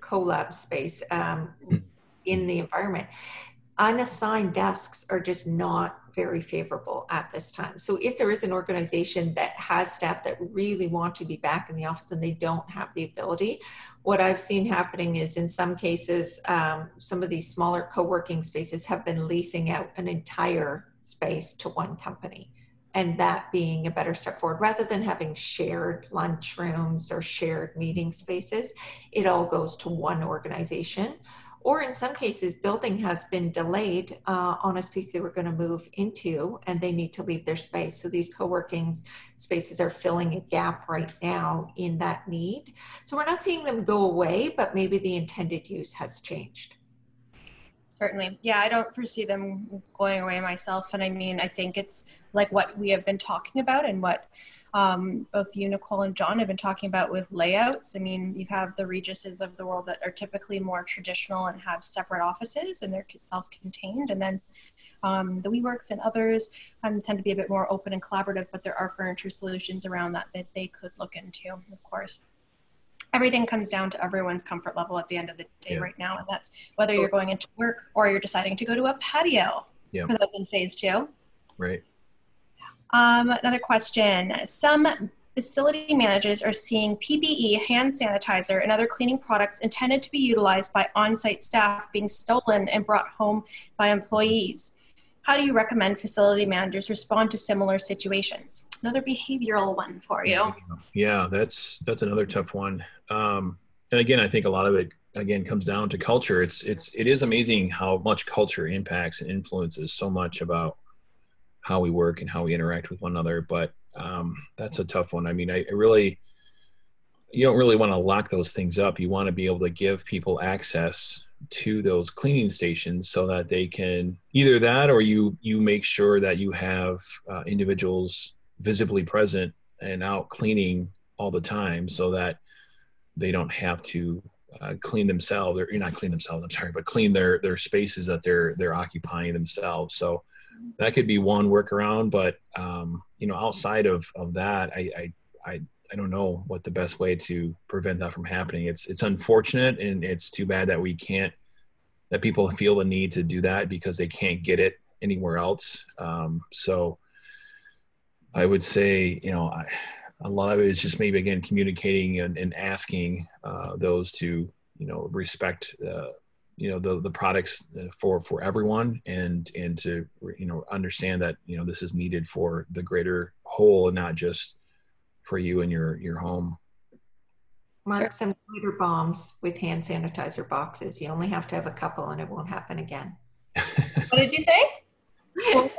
collab space um, in the environment. Unassigned desks are just not very favorable at this time. So if there is an organization that has staff that really want to be back in the office and they don't have the ability, what I've seen happening is in some cases, um, some of these smaller co-working spaces have been leasing out an entire space to one company and that being a better step forward. Rather than having shared lunchrooms or shared meeting spaces it all goes to one organization or in some cases, building has been delayed uh, on a space they were going to move into and they need to leave their space. So these co working spaces are filling a gap right now in that need. So we're not seeing them go away, but maybe the intended use has changed. Certainly. Yeah, I don't foresee them going away myself. And I mean, I think it's like what we have been talking about and what um, both you, Nicole, and John have been talking about with layouts. I mean, you have the Reguses of the world that are typically more traditional and have separate offices and they're self-contained, and then um, the WeWorks and others um, tend to be a bit more open and collaborative, but there are furniture solutions around that that they could look into, of course. Everything comes down to everyone's comfort level at the end of the day yeah. right now, and that's whether you're going into work or you're deciding to go to a patio yeah. for those in phase two. Right. Um, another question. Some facility managers are seeing PPE, hand sanitizer, and other cleaning products intended to be utilized by on site staff being stolen and brought home by employees. How do you recommend facility managers respond to similar situations? Another behavioral one for you. Yeah, that's that's another tough one. Um, and again, I think a lot of it again comes down to culture. It's it's it is amazing how much culture impacts and influences so much about how we work and how we interact with one another. But um, that's a tough one. I mean, I, I really, you don't really want to lock those things up. You want to be able to give people access to those cleaning stations so that they can either that or you you make sure that you have uh, individuals visibly present and out cleaning all the time so that they don't have to uh, clean themselves or not clean themselves i'm sorry but clean their their spaces that they're they're occupying themselves so that could be one workaround but um, you know outside of of that I, I i I don't know what the best way to prevent that from happening. It's it's unfortunate and it's too bad that we can't that people feel the need to do that because they can't get it anywhere else. Um, so I would say, you know, I, a lot of it is just maybe again communicating and, and asking uh, those to, you know, respect, uh, you know, the the products uh, for for everyone and and to you know understand that you know this is needed for the greater whole and not just for you and your your home. Mark some glitter bombs with hand sanitizer boxes. You only have to have a couple, and it won't happen again. what did you say?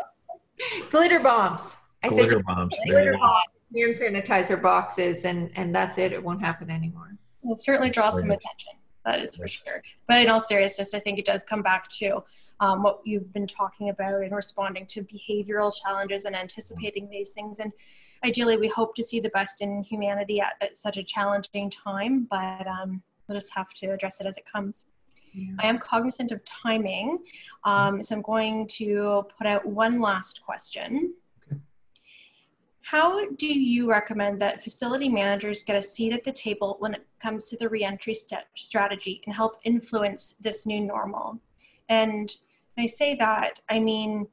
glitter bombs. I glitter said bombs. Glitter bombs, hand sanitizer boxes, and and that's it. It won't happen anymore. It certainly draws some attention. That is for sure. But in all seriousness, I think it does come back to um, what you've been talking about in responding to behavioral challenges and anticipating these things. And ideally, we hope to see the best in humanity at, at such a challenging time, but um, we'll just have to address it as it comes. Yeah. I am cognizant of timing, um, so I'm going to put out one last question. How do you recommend that facility managers get a seat at the table when it comes to the reentry st- strategy and help influence this new normal? And when I say that, I mean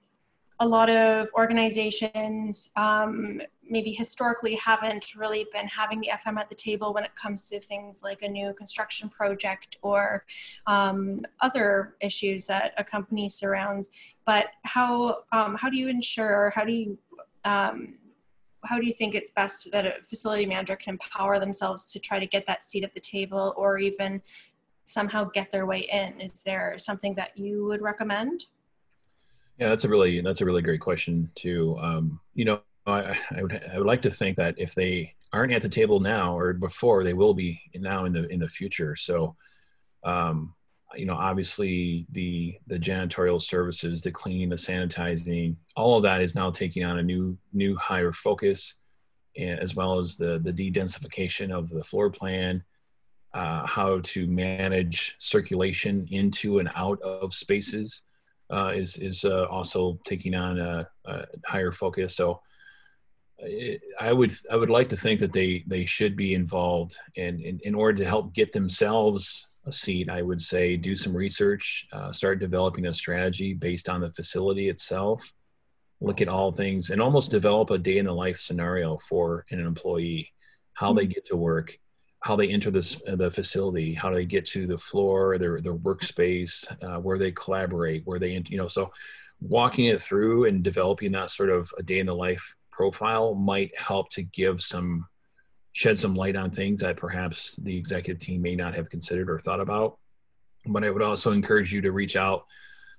a lot of organizations um, maybe historically haven't really been having the FM at the table when it comes to things like a new construction project or um, other issues that a company surrounds. But how um, how do you ensure? How do you um, how do you think it's best that a facility manager can empower themselves to try to get that seat at the table or even somehow get their way in? Is there something that you would recommend? Yeah that's a really that's a really great question too. Um, you know I, I would i would like to think that if they aren't at the table now or before they will be now in the in the future. So um, you know obviously the the janitorial services the cleaning the sanitizing all of that is now taking on a new new higher focus and as well as the the de-densification of the floor plan uh, how to manage circulation into and out of spaces uh, is is uh, also taking on a, a, higher focus. So it, I would I would like to think that they they should be involved and in in order to help get themselves seat, I would say do some research, uh, start developing a strategy based on the facility itself, look at all things, and almost develop a day in the life scenario for an employee, how they get to work, how they enter this uh, the facility, how they get to the floor, their their workspace, uh, where they collaborate, where they you know so walking it through and developing that sort of a day in the life profile might help to give some shed some light on things that perhaps the executive team may not have considered or thought about. But I would also encourage you to reach out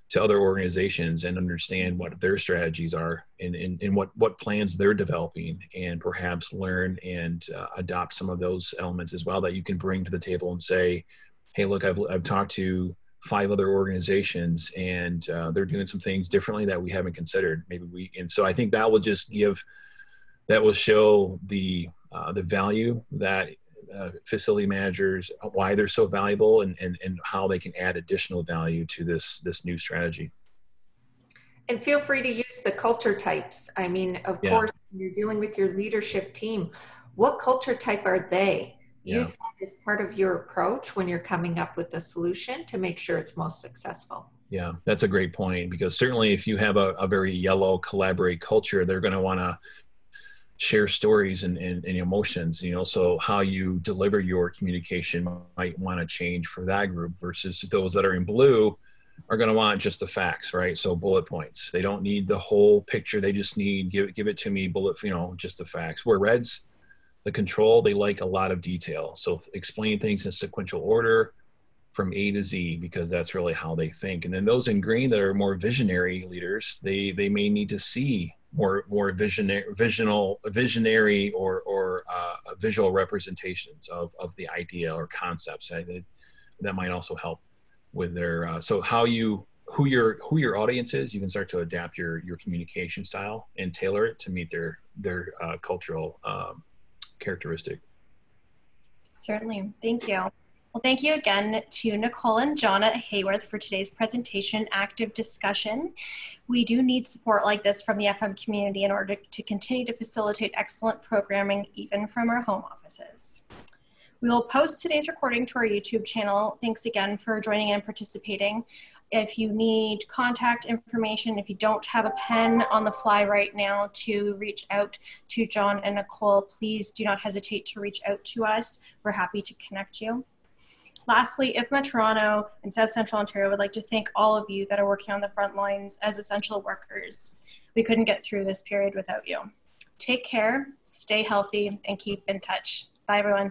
to other organizations and understand what their strategies are and, and, and what, what plans they're developing and perhaps learn and uh, adopt some of those elements as well that you can bring to the table and say, hey, look, I've, I've talked to five other organizations and uh, they're doing some things differently that we haven't considered. Maybe we, and so I think that will just give, that will show the uh, the value that uh, facility managers, why they're so valuable, and, and, and how they can add additional value to this this new strategy. And feel free to use the culture types. I mean, of yeah. course, you're dealing with your leadership team. What culture type are they? Use yeah. that as part of your approach when you're coming up with the solution to make sure it's most successful. Yeah, that's a great point because certainly if you have a, a very yellow collaborate culture, they're going to want to share stories and, and, and, emotions you know so how you deliver your communication might want to change for that group versus those that are in blue are going to want just the facts right? So bullet points they don't need the whole picture they just need give, give it to me bullet you know just the facts. Where reds the control they like a lot of detail. So explain things in sequential order from a to z because that's really how they think. And then those in green that are more visionary leaders they they may need to see more more visionary visional visionary or or uh, visual representations of of the idea or concepts I, that, that might also help with their uh, so how you who your who your audience is you can start to adapt your your communication style and tailor it to meet their their uh, cultural um, characteristic. Certainly. Thank you Well, thank you again to Nicole and John at Haworth for today's presentation, active discussion. We do need support like this from the FM community in order to continue to facilitate excellent programming, even from our home offices. We will post today's recording to our YouTube channel. Thanks again for joining and participating. If you need contact information, if you don't have a pen on the fly right now to reach out to John and Nicole, please do not hesitate to reach out to us. We're happy to connect you. Lastly, IFMA Toronto and South Central Ontario would like to thank all of you that are working on the front lines as essential workers. We couldn't get through this period without you. Take care, stay healthy, and keep in touch. Bye, everyone.